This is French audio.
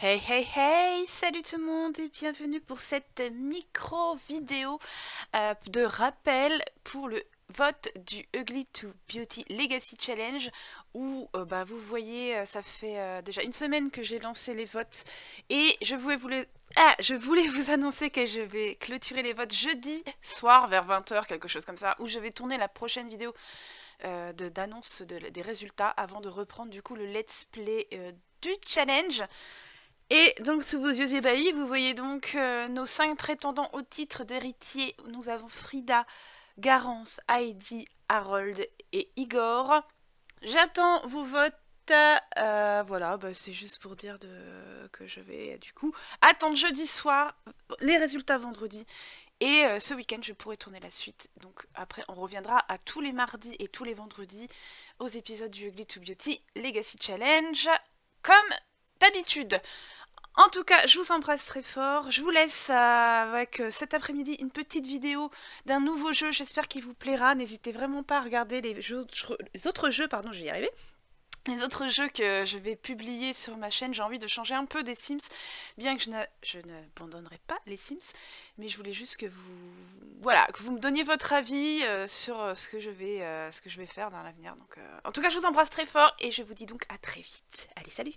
Hey hey hey Salut tout le monde et bienvenue pour cette micro-vidéo euh, de rappel pour le vote du Ugly to Beauty Legacy Challenge où euh, bah, vous voyez euh, ça fait déjà une semaine que j'ai lancé les votes et je voulais, vous ah, je voulais vous annoncer que je vais clôturer les votes jeudi soir vers 20h quelque chose comme ça où je vais tourner la prochaine vidéo d'annonce des résultats avant de reprendre du coup le let's play du challenge et donc sous vos yeux ébahis, vous voyez donc euh, nos cinq prétendants au titre d'héritier. Nous avons Frida, Garance, Heidi, Harold et Igor. J'attends vos votes. Euh, voilà, bah, c'est juste pour dire que je vais du coup attendre jeudi soir les résultats vendredi. Et euh, ce week-end, je pourrai tourner la suite. Donc après, on reviendra à tous les mardis et tous les vendredis aux épisodes du Ugly to Beauty Legacy Challenge, comme d'habitude. En tout cas, je vous embrasse très fort. Je vous laisse euh, avec euh, cet après-midi une petite vidéo d'un nouveau jeu. J'espère qu'il vous plaira. N'hésitez vraiment pas à regarder les, autres jeux, pardon, arrivé. Les autres jeux que je vais publier sur ma chaîne, j'ai envie de changer un peu des Sims, bien que je n'abandonnerai pas les Sims, mais je voulais juste que vous, voilà, que vous me donniez votre avis euh, sur ce que je vais, ce que je vais faire dans l'avenir. En tout cas, je vous embrasse très fort et je vous dis donc à très vite. Allez, salut